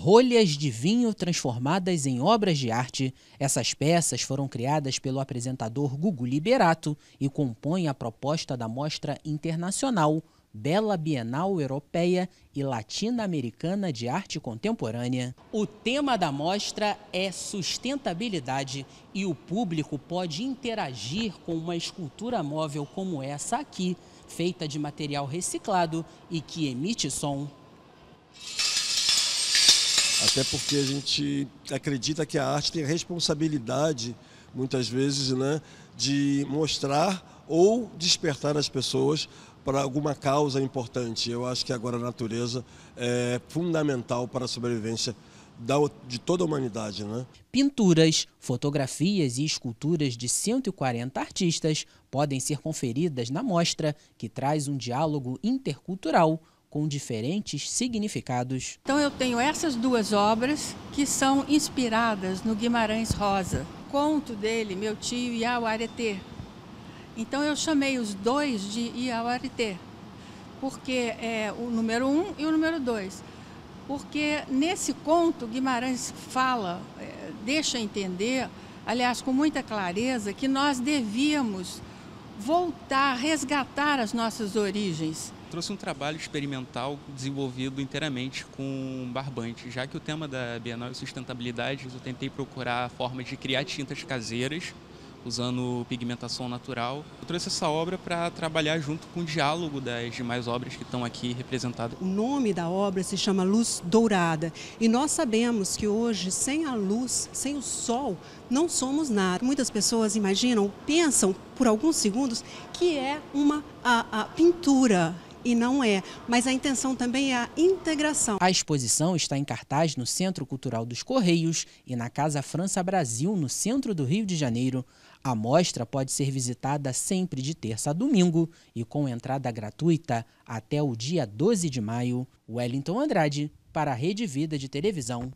rolhas de vinho transformadas em obras de arte. Essas peças foram criadas pelo apresentador Gugu Liberato e compõem a proposta da Mostra Internacional Bela Bienal Europeia e Latino-Americana de Arte Contemporânea. O tema da mostra é sustentabilidade e o público pode interagir com uma escultura móvel como essa aqui, feita de material reciclado e que emite som. Até porque a gente acredita que a arte tem a responsabilidade, muitas vezes, né, de mostrar ou despertar as pessoas para alguma causa importante. Eu acho que agora a natureza é fundamental para a sobrevivência de toda a humanidade. Né? Pinturas, fotografias e esculturas de 140 artistas podem ser conferidas na mostra, que traz um diálogo intercultural com diferentes significados. Então eu tenho essas duas obras que são inspiradas no Guimarães Rosa. Conto dele, meu tio Iauaretê. Então eu chamei os dois de Iauaretê, porque é o número um e o número dois. Porque nesse conto Guimarães fala, é, deixa entender, aliás com muita clareza, que nós devíamos voltar, resgatar as nossas origens trouxe um trabalho experimental desenvolvido inteiramente com barbante. Já que o tema da Bienal é sustentabilidade, eu tentei procurar formas de criar tintas caseiras usando pigmentação natural. Eu trouxe essa obra para trabalhar junto com o diálogo das demais obras que estão aqui representadas. O nome da obra se chama Luz Dourada e nós sabemos que hoje, sem a luz, sem o sol, não somos nada. Muitas pessoas imaginam, pensam por alguns segundos que é uma a, a pintura e não é, mas a intenção também é a integração. A exposição está em cartaz no Centro Cultural dos Correios e na Casa França Brasil, no centro do Rio de Janeiro. A mostra pode ser visitada sempre de terça a domingo e com entrada gratuita até o dia 12 de maio. Wellington Andrade, para a Rede Vida de Televisão.